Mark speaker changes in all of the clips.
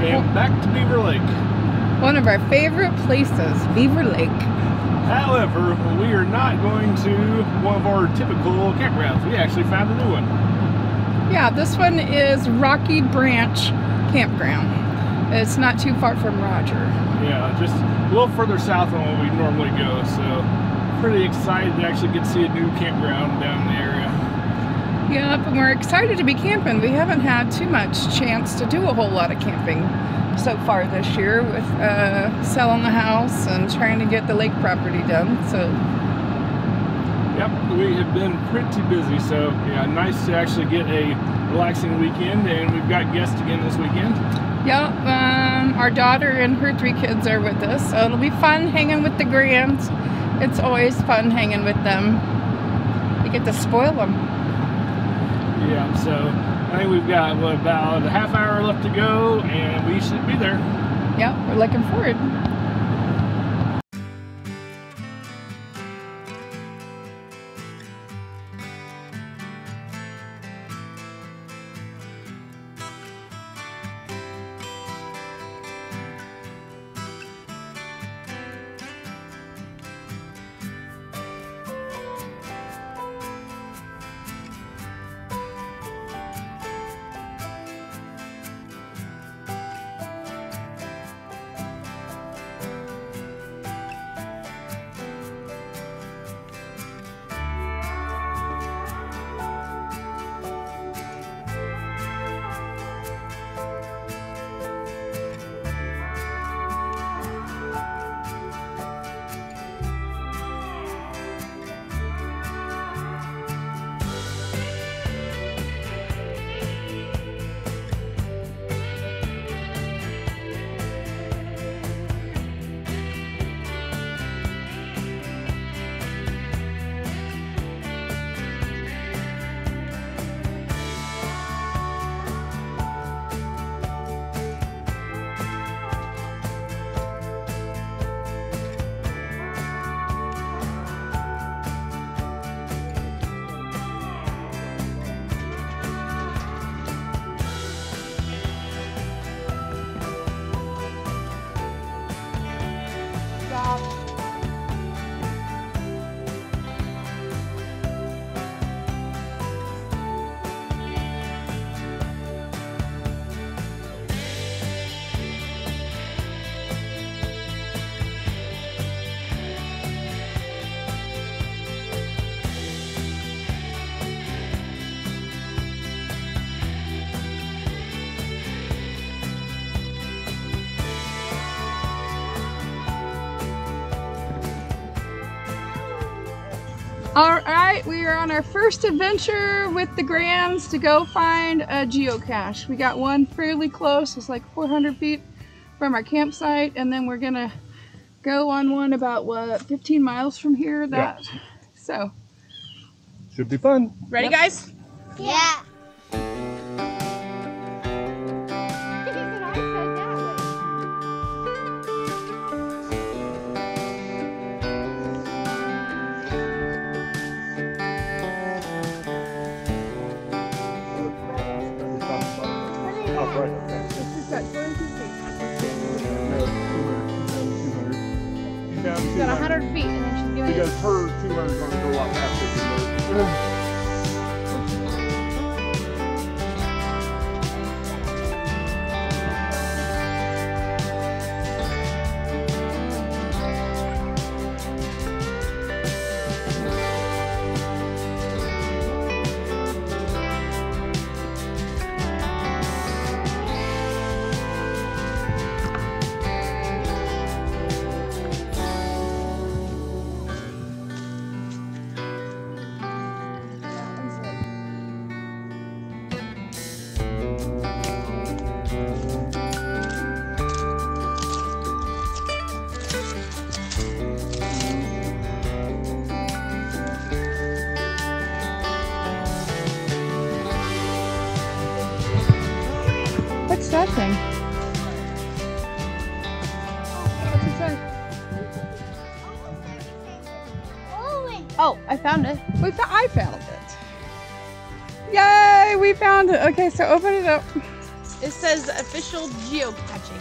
Speaker 1: and back to Beaver Lake.
Speaker 2: One of our favorite places, Beaver Lake.
Speaker 1: However, we are not going to one of our typical campgrounds. We actually found a new one.
Speaker 2: Yeah, this one is Rocky Branch Campground. It's not too far from Rogers.
Speaker 1: Yeah, just a little further south than where we normally go. So pretty excited to actually get to see a new campground down in the area.
Speaker 2: Yep, and we're excited to be camping. We haven't had too much chance to do a whole lot of camping so far this year with uh, selling the house and trying to get the lake property done. So,
Speaker 1: yep, we have been pretty busy. So, yeah, nice to actually get a relaxing weekend, and we've got guests again this weekend.
Speaker 2: Yep, um, our daughter and her three kids are with us, so it'll be fun hanging with the grands. It's always fun hanging with them. You get to spoil them.
Speaker 1: So I think we've got what, about a half hour left to go, and we should be there.
Speaker 2: Yep, we're looking forward. All right, we are on our first adventure with the Grands to go find a geocache. We got one fairly close, it's like 400 feet from our campsite, and then we're gonna go on one about what 15 miles from here. That
Speaker 1: Yep.
Speaker 2: so
Speaker 1: Should be fun.
Speaker 2: ready, Yep.
Speaker 3: Yeah.
Speaker 2: guys?
Speaker 3: I
Speaker 1: Because her 200 is going to go a lot faster than.
Speaker 2: Found it. We fo- I found it. Yay! We found it. Okay, so open it up.
Speaker 3: It says official geocaching.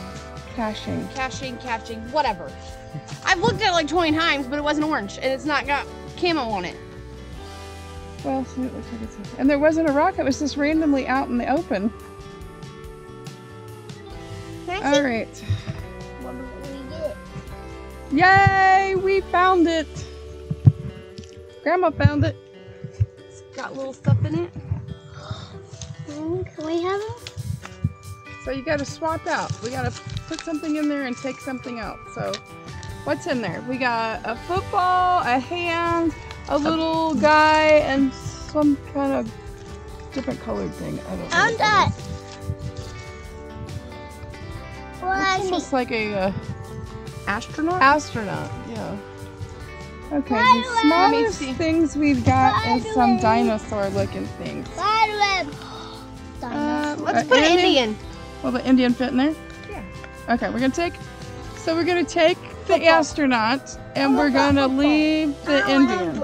Speaker 2: Caching.
Speaker 3: Caching, caching, whatever. I've looked at it like 20 times, but it wasn't orange, and it's not got camo on it.
Speaker 2: Well, see, it looks like it's and there wasn't a rock. It was just randomly out in the open.
Speaker 3: All right. I
Speaker 2: All
Speaker 3: see?
Speaker 2: right.
Speaker 3: What did we get?
Speaker 2: Yay, we found it. Grandma found it.
Speaker 3: It's got little stuff in it. can we have it?
Speaker 2: So you got to swap out. We got to put something in there and take something out. So what's in there? We got a football, a hand, a little guy, and some kind of different colored thing. I don't know.
Speaker 3: I'm
Speaker 2: what that
Speaker 3: done.
Speaker 2: is. Looks almost like a uh,
Speaker 3: Astronaut?
Speaker 2: astronaut. Yeah. Okay. The smallest
Speaker 3: see.
Speaker 2: things we've got is some
Speaker 3: Spiderweb.
Speaker 2: dinosaur-looking things.
Speaker 3: Spiderweb.
Speaker 2: Uh,
Speaker 3: Let's put
Speaker 2: Indian-
Speaker 3: Indian.
Speaker 2: Will the Indian fit in there?
Speaker 3: Yeah.
Speaker 2: Okay, we're gonna take. So we're gonna take the astronaut and we're gonna leave the Indian.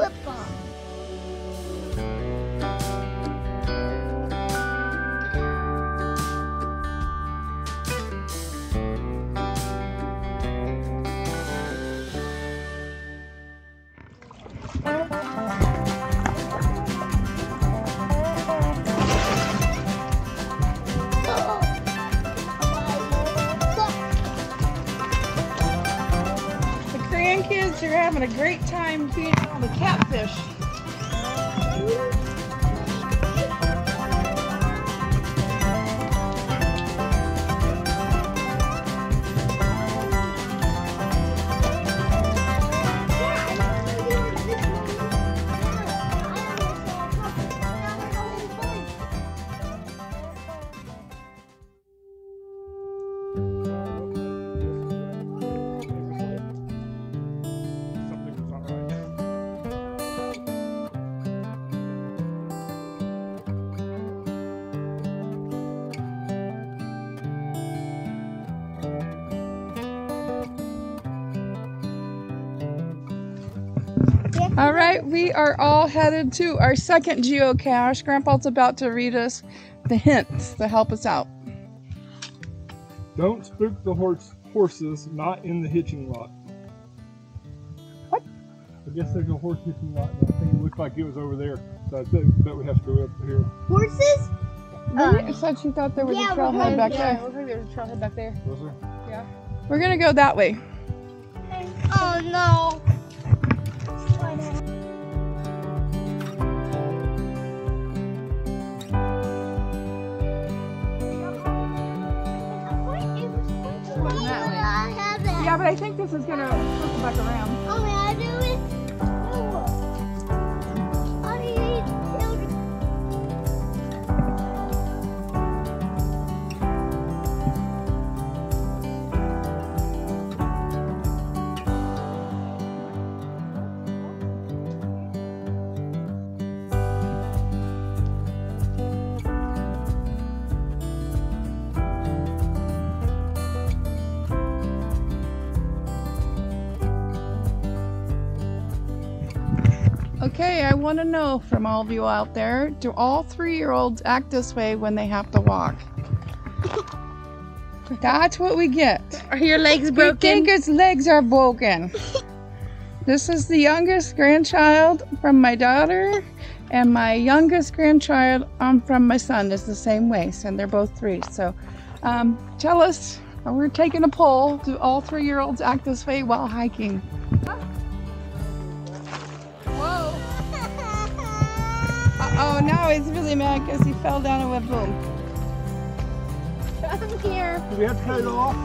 Speaker 2: Having a great time feeding all the catfish. All right, we are all headed to our second geocache. Grandpa's about to read us the hints to help us out.
Speaker 1: Don't spook the horse horses not in the hitching lot.
Speaker 2: What?
Speaker 1: I guess there's a horse hitching lot, and I think it looked like it was over there. So I think that we have to go up here.
Speaker 3: Horses?
Speaker 2: Lily uh, said she thought there was
Speaker 3: yeah,
Speaker 2: a trailhead back there.
Speaker 3: looks like there's a trailhead back there.
Speaker 1: Was there? Yeah.
Speaker 2: We're gonna go that way.
Speaker 3: Oh no.
Speaker 2: Yeah, but I think this is gonna circle back around. Okay, I want to know from all of you out there do all three year olds act this way when they have to walk? That's what we get.
Speaker 3: Are your legs
Speaker 2: We think his legs are broken. this is the youngest grandchild from my daughter, and my youngest grandchild um, from my son is the same way, and they're both three. So um, tell us, we're taking a poll do all three year olds act this way while hiking? Oh, now he's really mad because he fell down and went boom.
Speaker 3: I'm here.
Speaker 1: Do we have to cut it off?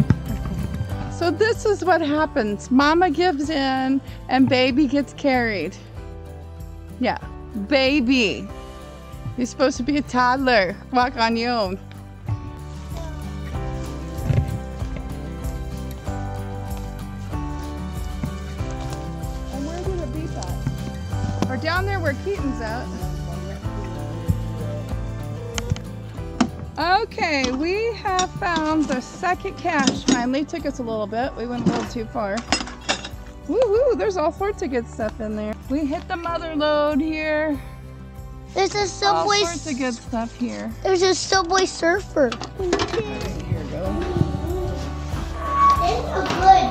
Speaker 2: So this is what happens. Mama gives in and baby gets carried. Yeah, baby. You're supposed to be a toddler. Walk on your own. Okay, we have found the second cache. Finally, took us a little bit. We went a little too far. Woohoo! There's all sorts of good stuff in there. We hit the mother load here.
Speaker 4: There's a Subway...
Speaker 2: All sorts of good stuff here.
Speaker 4: There's a subway surfer.
Speaker 2: Here you go.
Speaker 4: It's good.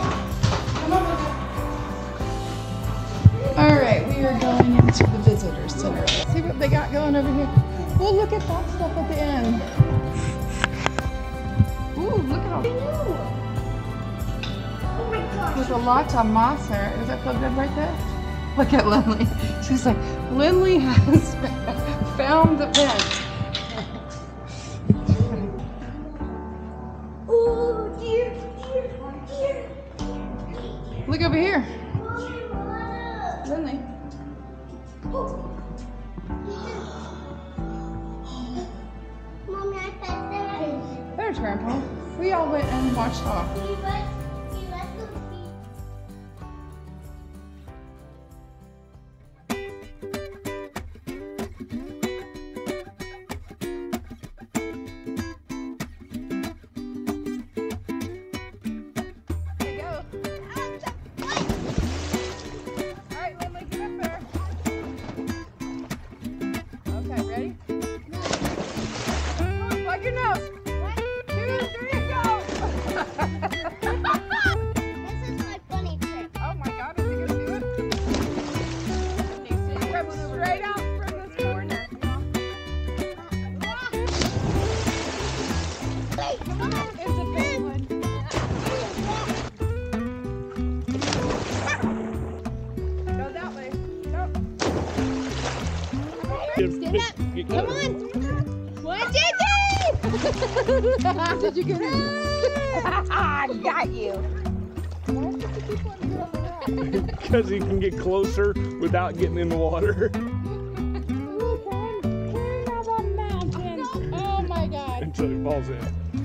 Speaker 2: All right, we are going into the visitor center. See what they got going over here. Oh, look at that stuff at the end. Ooh, look at all.
Speaker 4: Oh my gosh.
Speaker 2: With a lot of moss there. Does that feel good right there? Look at Lindley. She's like, Lindley has found the vent.
Speaker 4: Oh dear, dear, dear.
Speaker 2: Look over here. We all went and watched off.
Speaker 1: Stand up.
Speaker 3: Come on. One, two, three.
Speaker 2: Did you get it?
Speaker 3: I got you.
Speaker 1: Because he can get closer without getting in the water 2 miles an.